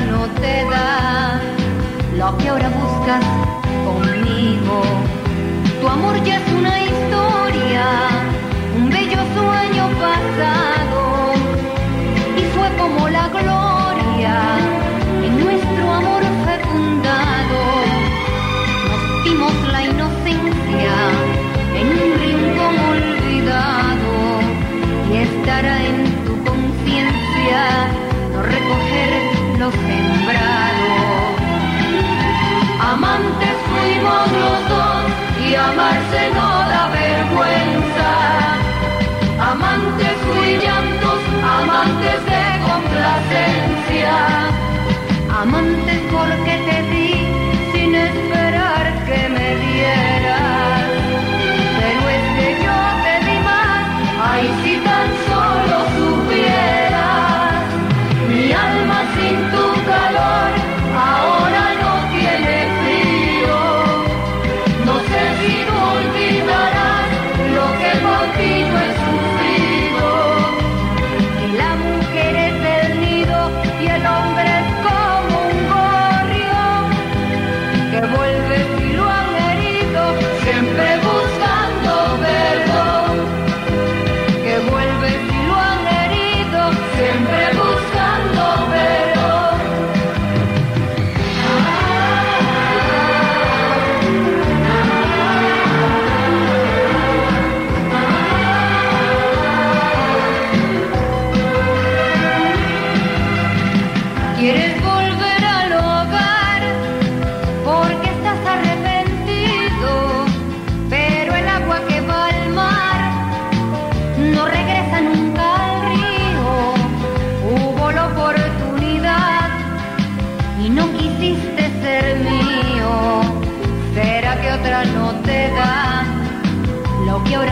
no te da lo que ahora buscas conmigo. Tu amor ya amarse no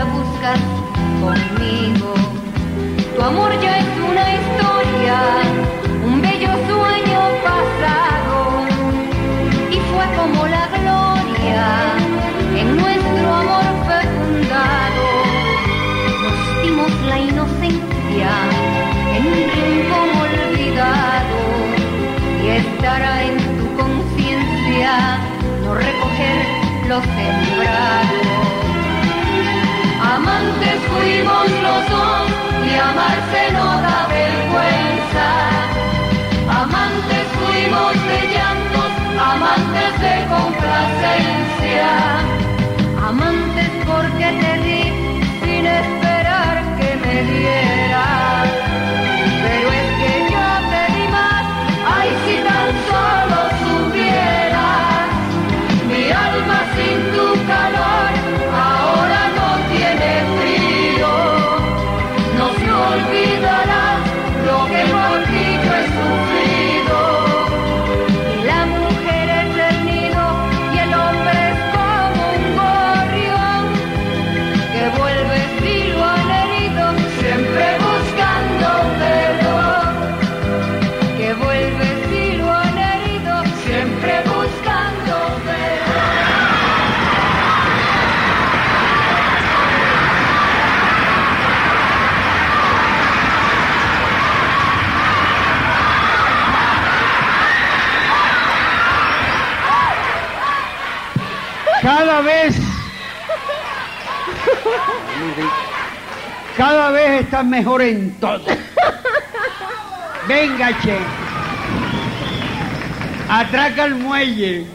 ahora buscas conmigo? Tu amor ya es una historia, un bello sueño pasado y fue como la gloria en nuestro amor fecundado. Nos dimos la inocencia en un rincón olvidado y estará en tu conciencia no recoger lo sembrado. Amarse no Cada vez. Cada vez estás mejor en todo. Venga, che. Atraca el muelle.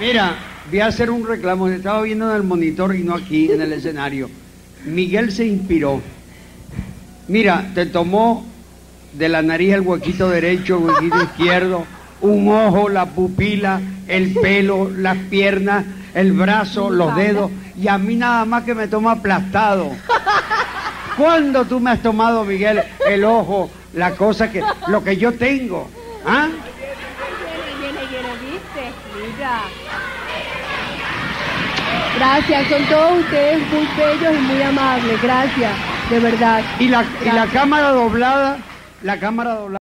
Mira, voy a hacer un reclamo. Estaba viendo en el monitor y no aquí en el escenario. Miguel se inspiró. Mira, te tomó de la nariz el huequito derecho, el huequito izquierdo, un ojo, la pupila, el pelo, las piernas, el brazo, los dedos, y a mí nada más que me toma aplastado. ¿Cuándo tú me has tomado, Miguel, el ojo, la cosa que, lo que yo tengo? ¿Ah? Gracias, son todos ustedes muy bellos y muy amables. Gracias, de verdad. Y la, y la cámara doblada, la cámara doblada.